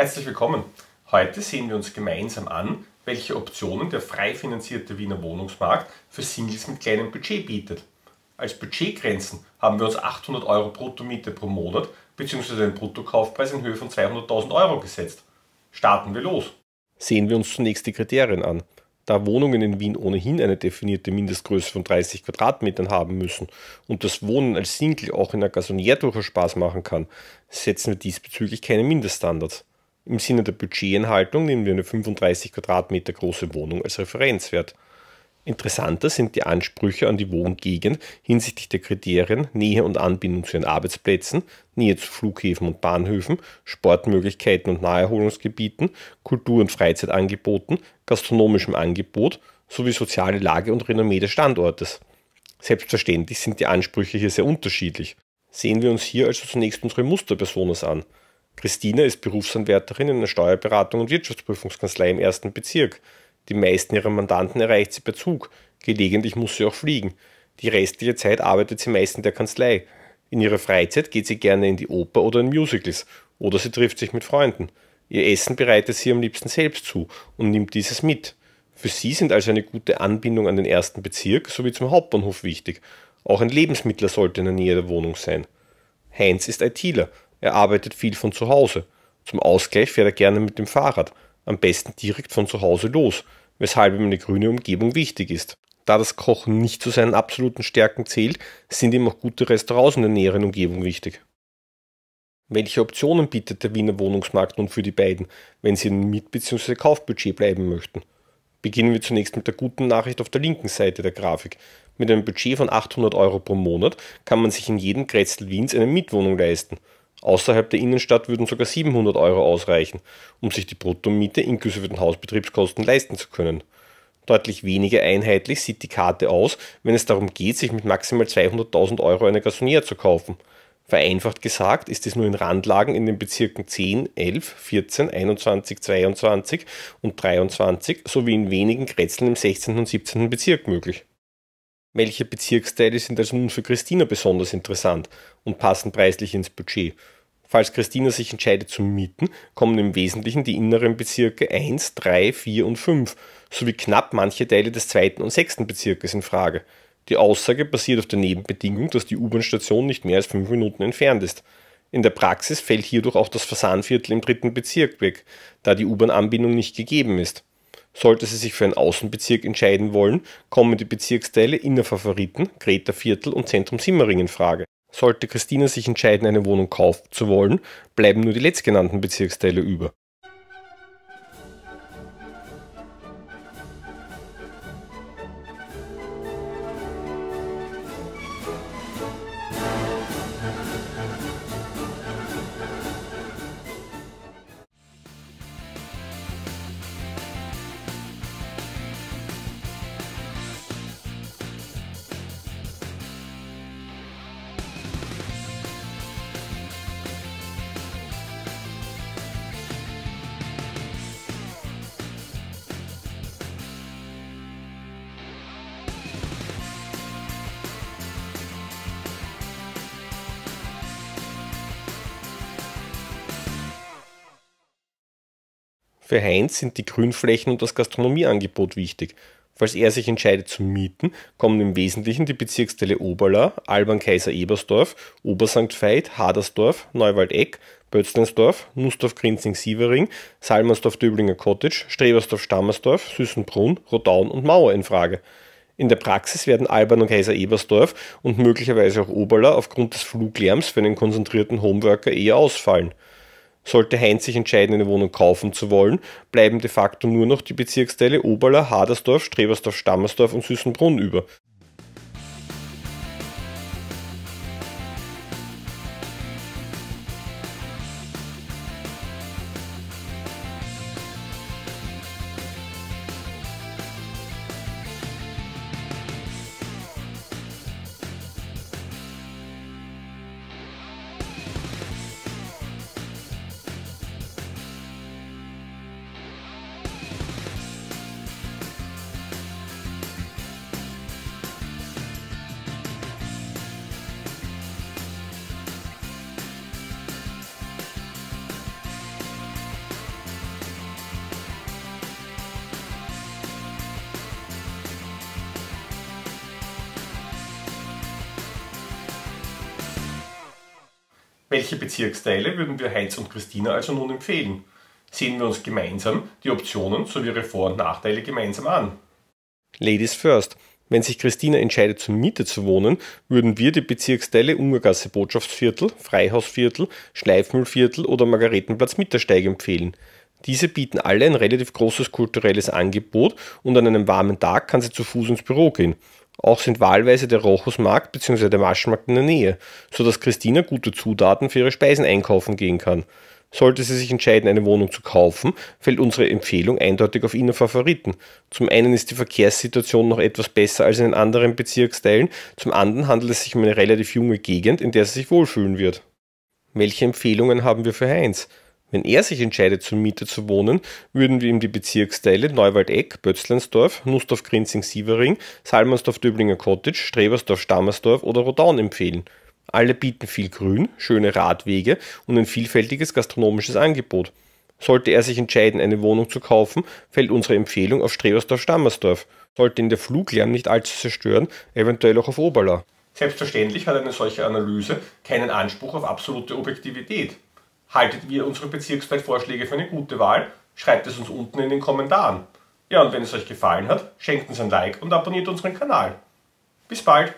Herzlich willkommen. Heute sehen wir uns gemeinsam an, welche Optionen der frei finanzierte Wiener Wohnungsmarkt für Singles mit kleinem Budget bietet. Als Budgetgrenzen haben wir uns 800 Euro Bruttomiete pro Monat bzw. einen Bruttokaufpreis in Höhe von 200.000 Euro gesetzt. Starten wir los. Sehen wir uns zunächst die Kriterien an. Da Wohnungen in Wien ohnehin eine definierte Mindestgröße von 30 Quadratmetern haben müssen und das Wohnen als Single auch in der Gasonier durchaus Spaß machen kann, setzen wir diesbezüglich keine Mindeststandards. Im Sinne der Budgetenthaltung nehmen wir eine 35 Quadratmeter große Wohnung als Referenzwert. Interessanter sind die Ansprüche an die Wohngegend hinsichtlich der Kriterien Nähe und Anbindung zu den Arbeitsplätzen, Nähe zu Flughäfen und Bahnhöfen, Sportmöglichkeiten und Naherholungsgebieten, Kultur- und Freizeitangeboten, gastronomischem Angebot sowie soziale Lage und Renommee des Standortes. Selbstverständlich sind die Ansprüche hier sehr unterschiedlich. Sehen wir uns hier also zunächst unsere Musterpersonen an. Christina ist Berufsanwärterin in einer Steuerberatung und Wirtschaftsprüfungskanzlei im ersten Bezirk. Die meisten ihrer Mandanten erreicht sie per Zug. Gelegentlich muss sie auch fliegen. Die restliche Zeit arbeitet sie meist in der Kanzlei. In ihrer Freizeit geht sie gerne in die Oper oder in Musicals. Oder sie trifft sich mit Freunden. Ihr Essen bereitet sie am liebsten selbst zu und nimmt dieses mit. Für sie sind also eine gute Anbindung an den ersten Bezirk sowie zum Hauptbahnhof wichtig. Auch ein Lebensmittler sollte in der Nähe der Wohnung sein. Heinz ist ITler. Er arbeitet viel von zu Hause. Zum Ausgleich fährt er gerne mit dem Fahrrad am besten direkt von zu Hause los, weshalb ihm eine grüne Umgebung wichtig ist. Da das Kochen nicht zu seinen absoluten Stärken zählt, sind ihm auch gute Restaurants in der näheren Umgebung wichtig. Welche Optionen bietet der Wiener Wohnungsmarkt nun für die beiden, wenn sie in Miet- bzw. Kaufbudget bleiben möchten? Beginnen wir zunächst mit der guten Nachricht auf der linken Seite der Grafik. Mit einem Budget von 800 Euro pro Monat kann man sich in jedem Kretzel Wiens eine Mietwohnung leisten. Außerhalb der Innenstadt würden sogar 700 Euro ausreichen, um sich die Bruttomiete inklusive den Hausbetriebskosten leisten zu können. Deutlich weniger einheitlich sieht die Karte aus, wenn es darum geht, sich mit maximal 200.000 Euro eine Gasonier zu kaufen. Vereinfacht gesagt ist es nur in Randlagen in den Bezirken 10, 11, 14, 21, 22 und 23 sowie in wenigen Kretzeln im 16. und 17. Bezirk möglich. Welche Bezirksteile sind also nun für Christina besonders interessant und passen preislich ins Budget? Falls Christina sich entscheidet zum Mieten, kommen im Wesentlichen die inneren Bezirke 1, 3, 4 und 5 sowie knapp manche Teile des zweiten und sechsten Bezirkes in Frage. Die Aussage basiert auf der Nebenbedingung, dass die U-Bahn-Station nicht mehr als fünf Minuten entfernt ist. In der Praxis fällt hierdurch auch das Fasanviertel im dritten Bezirk weg, da die U-Bahn-Anbindung nicht gegeben ist. Sollte sie sich für einen Außenbezirk entscheiden wollen, kommen die Bezirksteile Innerfavoriten, Greta Viertel und Zentrum Simmering in Frage. Sollte Christina sich entscheiden, eine Wohnung kaufen zu wollen, bleiben nur die letztgenannten Bezirksteile über. Für Heinz sind die Grünflächen und das Gastronomieangebot wichtig. Falls er sich entscheidet zu mieten, kommen im Wesentlichen die Bezirksteile Oberla, Alban-Kaiser-Ebersdorf, Obersankt Veit, Hadersdorf, Neuwaldeck, Bötzlensdorf, Nussdorf-Grinzing-Sievering, Salmersdorf-Döblinger Cottage, Strebersdorf-Stammersdorf, Süßenbrunn, Rodaun und Mauer in Frage. In der Praxis werden Alban und Kaiser Ebersdorf und möglicherweise auch Oberla aufgrund des Fluglärms für einen konzentrierten Homeworker eher ausfallen. Sollte Heinz sich entscheiden, eine Wohnung kaufen zu wollen, bleiben de facto nur noch die Bezirksteile Oberla, Hadersdorf, Strebersdorf, Stammersdorf und Süßenbrunn über. Welche Bezirksteile würden wir Heinz und Christina also nun empfehlen? Sehen wir uns gemeinsam die Optionen sowie ihre Vor- und Nachteile gemeinsam an. Ladies first. Wenn sich Christina entscheidet, zur Miete zu wohnen, würden wir die Bezirksteile Ungergasse Botschaftsviertel, Freihausviertel, Schleifmühlviertel oder Margaretenplatz Mittersteig empfehlen. Diese bieten alle ein relativ großes kulturelles Angebot und an einem warmen Tag kann sie zu Fuß ins Büro gehen. Auch sind wahlweise der Rochusmarkt bzw. der Maschenmarkt in der Nähe, sodass Christina gute Zutaten für ihre Speisen einkaufen gehen kann. Sollte sie sich entscheiden, eine Wohnung zu kaufen, fällt unsere Empfehlung eindeutig auf ihnen Favoriten. Zum einen ist die Verkehrssituation noch etwas besser als in den anderen Bezirksteilen, zum anderen handelt es sich um eine relativ junge Gegend, in der sie sich wohlfühlen wird. Welche Empfehlungen haben wir für Heinz? Wenn er sich entscheidet, zur Miete zu wohnen, würden wir ihm die Bezirksteile Neuwaldeck, Bötzleinsdorf, Nussdorf-Grinzing-Sievering, Salmersdorf-Döblinger Cottage, Strebersdorf-Stammersdorf oder Rodaun empfehlen. Alle bieten viel Grün, schöne Radwege und ein vielfältiges gastronomisches Angebot. Sollte er sich entscheiden, eine Wohnung zu kaufen, fällt unsere Empfehlung auf Strebersdorf-Stammersdorf. Sollte ihn der Fluglärm nicht allzu zerstören, eventuell auch auf Oberla. Selbstverständlich hat eine solche Analyse keinen Anspruch auf absolute Objektivität. Haltet ihr unsere Bezirksteilvorschläge für eine gute Wahl? Schreibt es uns unten in den Kommentaren. Ja, und wenn es euch gefallen hat, schenkt uns ein Like und abonniert unseren Kanal. Bis bald!